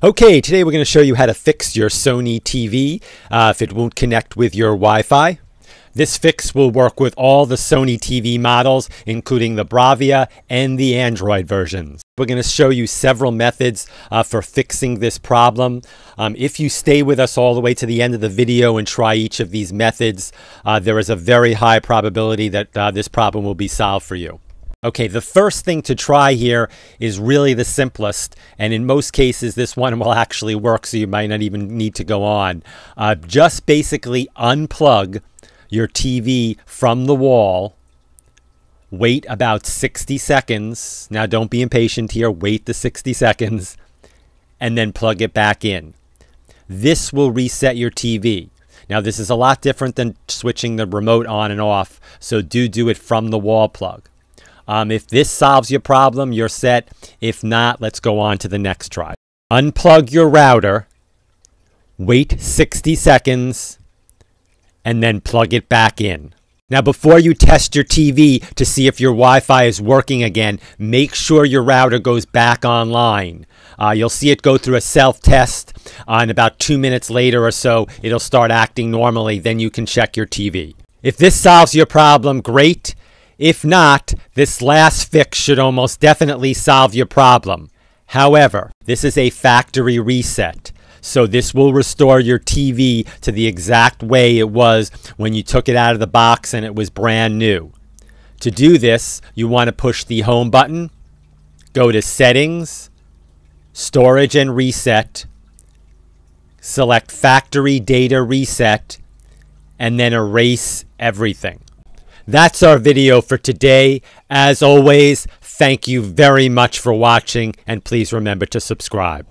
Okay, today we're going to show you how to fix your Sony TV uh, if it won't connect with your Wi-Fi. This fix will work with all the Sony TV models, including the Bravia and the Android versions. We're going to show you several methods uh, for fixing this problem. Um, if you stay with us all the way to the end of the video and try each of these methods, uh, there is a very high probability that uh, this problem will be solved for you. Okay, the first thing to try here is really the simplest, and in most cases, this one will actually work, so you might not even need to go on. Uh, just basically unplug your TV from the wall, wait about 60 seconds. Now, don't be impatient here, wait the 60 seconds, and then plug it back in. This will reset your TV. Now, this is a lot different than switching the remote on and off, so do do it from the wall plug. Um, if this solves your problem, you're set. If not, let's go on to the next try. Unplug your router, wait 60 seconds, and then plug it back in. Now, before you test your TV to see if your Wi Fi is working again, make sure your router goes back online. Uh, you'll see it go through a self test, uh, and about two minutes later or so, it'll start acting normally. Then you can check your TV. If this solves your problem, great. If not, this last fix should almost definitely solve your problem. However, this is a factory reset. So this will restore your TV to the exact way it was when you took it out of the box and it was brand new. To do this, you want to push the home button, go to settings, storage and reset, select factory data reset, and then erase everything. That's our video for today. As always, thank you very much for watching and please remember to subscribe.